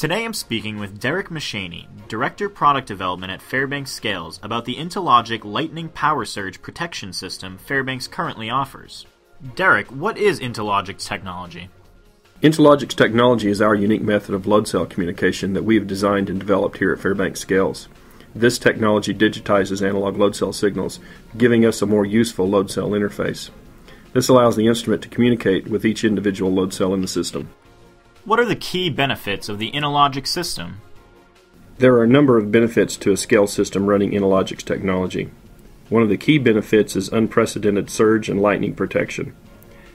Today I'm speaking with Derrick Mashaney, Director Product Development at Fairbanks Scales, about the Intalogix Lightning Power Surge protection system Fairbanks currently offers. Derrick, what is Intalogix technology? Intalogix technology is our unique method of load cell communication that we have designed and developed here at Fairbanks Scales. This technology digitizes analog load cell signals, giving us a more useful load cell interface. This allows the instrument to communicate with each individual load cell in the system. What are the key benefits of the Intalogix system? There are a number of benefits to a scale system running Intalogix technology. One of the key benefits is unprecedented surge and lightning protection.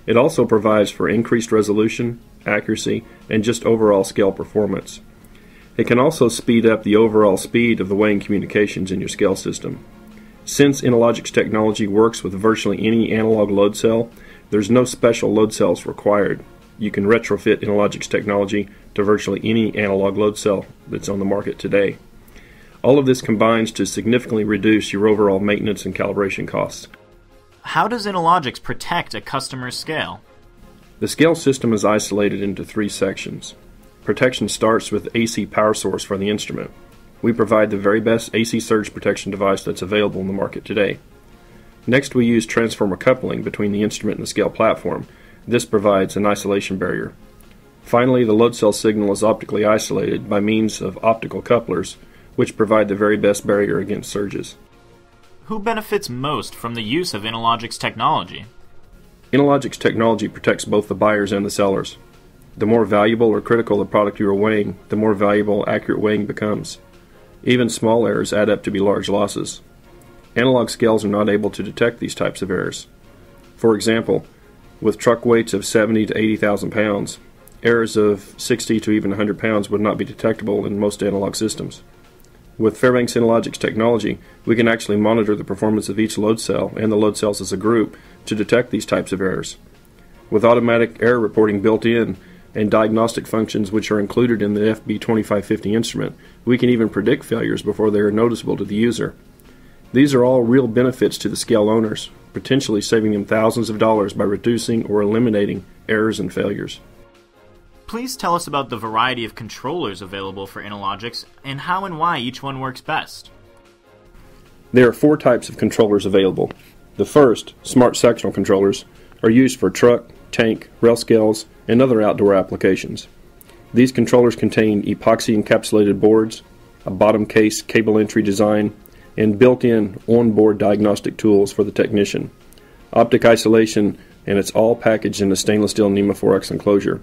It also provides for increased resolution, accuracy, and just overall scale performance. It can also speed up the overall speed of the weighing communications in your scale system. Since Intalogix technology works with virtually any analog load cell, there's no special load cells required you can retrofit Intalogix technology to virtually any analog load cell that's on the market today. All of this combines to significantly reduce your overall maintenance and calibration costs. How does Intalogix protect a customer's scale? The scale system is isolated into three sections. Protection starts with AC power source for the instrument. We provide the very best AC surge protection device that's available in the market today. Next, we use transformer coupling between the instrument and the scale platform this provides an isolation barrier. Finally, the load cell signal is optically isolated by means of optical couplers, which provide the very best barrier against surges. Who benefits most from the use of Intalogix technology? Intalogix technology protects both the buyers and the sellers. The more valuable or critical the product you are weighing, the more valuable accurate weighing becomes. Even small errors add up to be large losses. Analog scales are not able to detect these types of errors. For example, with truck weights of 70 to 80,000 pounds, errors of 60 to even 100 pounds would not be detectable in most analog systems. With Fairbanks Intalogix technology, we can actually monitor the performance of each load cell and the load cells as a group to detect these types of errors. With automatic error reporting built in and diagnostic functions which are included in the FB2550 instrument, we can even predict failures before they are noticeable to the user. These are all real benefits to the scale owners, potentially saving them thousands of dollars by reducing or eliminating errors and failures. Please tell us about the variety of controllers available for Intalogix and how and why each one works best. There are four types of controllers available. The first, smart sectional controllers, are used for truck, tank, rail scales, and other outdoor applications. These controllers contain epoxy encapsulated boards, a bottom case cable entry design, and built-in onboard diagnostic tools for the technician. Optic isolation, and it's all packaged in a stainless steel NEMA 4X enclosure.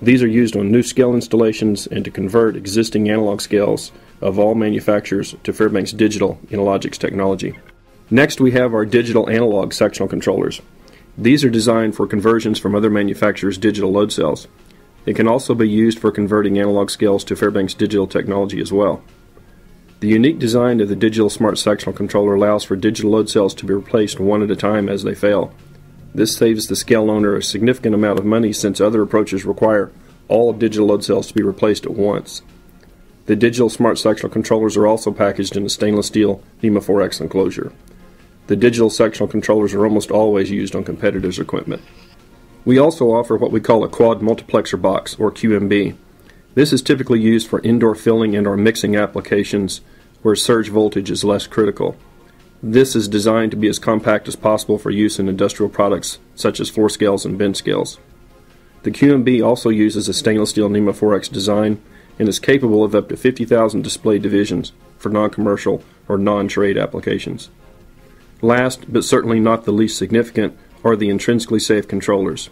These are used on new scale installations and to convert existing analog scales of all manufacturers to Fairbanks Digital Intalogix technology. Next, we have our digital analog sectional controllers. These are designed for conversions from other manufacturers' digital load cells. It can also be used for converting analog scales to Fairbanks digital technology as well. The unique design of the digital smart sectional controller allows for digital load cells to be replaced one at a time as they fail. This saves the scale owner a significant amount of money since other approaches require all digital load cells to be replaced at once. The digital smart sectional controllers are also packaged in a stainless steel NEMA 4X enclosure. The digital sectional controllers are almost always used on competitors' equipment. We also offer what we call a quad multiplexer box, or QMB. This is typically used for indoor filling and or mixing applications where surge voltage is less critical. This is designed to be as compact as possible for use in industrial products such as floor scales and bench scales. The QMB also uses a stainless steel NEMA 4X design and is capable of up to 50,000 display divisions for non-commercial or non-trade applications. Last, but certainly not the least significant, are the intrinsically safe controllers.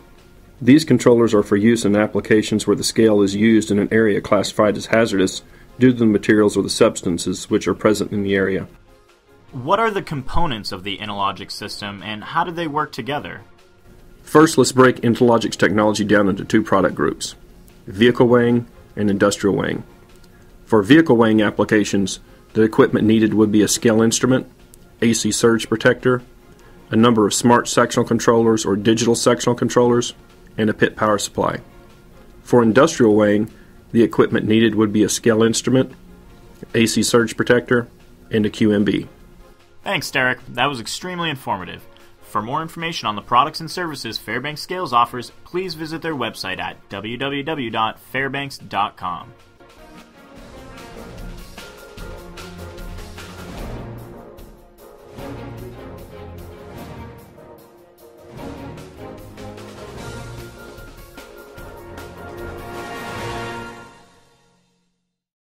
These controllers are for use in applications where the scale is used in an area classified as hazardous due to the materials or the substances which are present in the area. What are the components of the Intalogix system and how do they work together? First, let's break Intalogix technology down into two product groups vehicle weighing and industrial weighing. For vehicle weighing applications, the equipment needed would be a scale instrument, AC surge protector, a number of smart sectional controllers or digital sectional controllers, and a pit power supply. For industrial weighing, the equipment needed would be a scale instrument, AC surge protector, and a QMB. Thanks, Derrick. That was extremely informative. For more information on the products and services Fairbanks Scales offers, please visit their website at www.fairbanks.com.